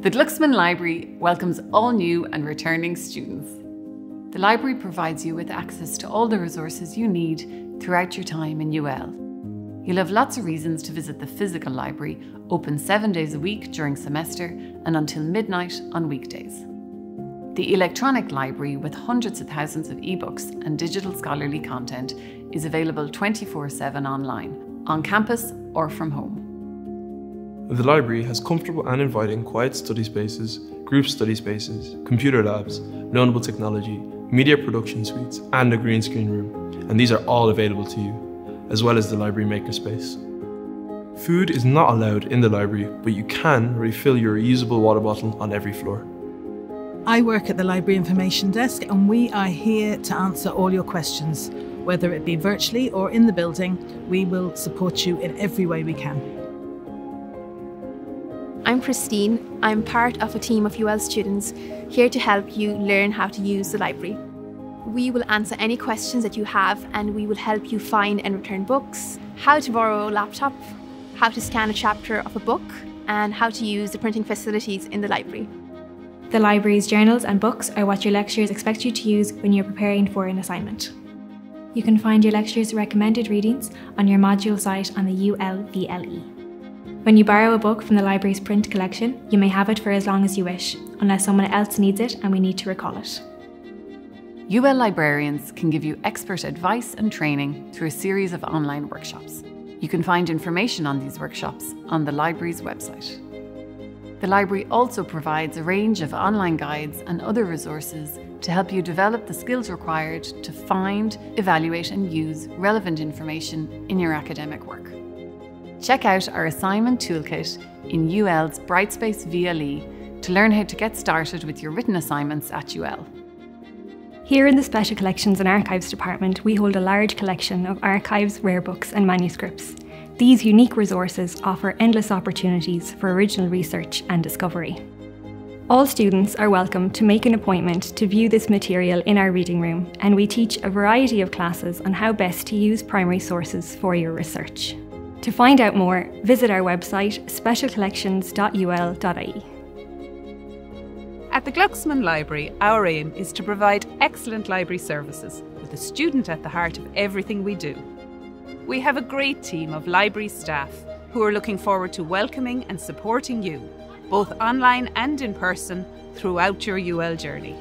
The Glucksman Library welcomes all new and returning students. The library provides you with access to all the resources you need throughout your time in UL. You'll have lots of reasons to visit the physical library, open seven days a week during semester and until midnight on weekdays. The electronic library, with hundreds of thousands of ebooks and digital scholarly content, is available 24 7 online, on campus or from home. The library has comfortable and inviting quiet study spaces, group study spaces, computer labs, loanable technology, media production suites, and a green screen room, and these are all available to you, as well as the library makerspace. Food is not allowed in the library, but you can refill your reusable water bottle on every floor. I work at the Library Information Desk, and we are here to answer all your questions. Whether it be virtually or in the building, we will support you in every way we can. I'm Christine. I'm part of a team of UL students here to help you learn how to use the library. We will answer any questions that you have and we will help you find and return books, how to borrow a laptop, how to scan a chapter of a book, and how to use the printing facilities in the library. The library's journals and books are what your lecturers expect you to use when you're preparing for an assignment. You can find your lecturers' recommended readings on your module site on the ULVLE. When you borrow a book from the library's print collection, you may have it for as long as you wish, unless someone else needs it and we need to recall it. UL librarians can give you expert advice and training through a series of online workshops. You can find information on these workshops on the library's website. The library also provides a range of online guides and other resources to help you develop the skills required to find, evaluate, and use relevant information in your academic work. Check out our assignment toolkit in UL's Brightspace VLE to learn how to get started with your written assignments at UL. Here in the Special Collections and Archives Department, we hold a large collection of archives, rare books, and manuscripts. These unique resources offer endless opportunities for original research and discovery. All students are welcome to make an appointment to view this material in our reading room, and we teach a variety of classes on how best to use primary sources for your research. To find out more, visit our website specialcollections.ul.ie. At the Glucksman Library, our aim is to provide excellent library services with the student at the heart of everything we do. We have a great team of library staff who are looking forward to welcoming and supporting you, both online and in person, throughout your UL journey.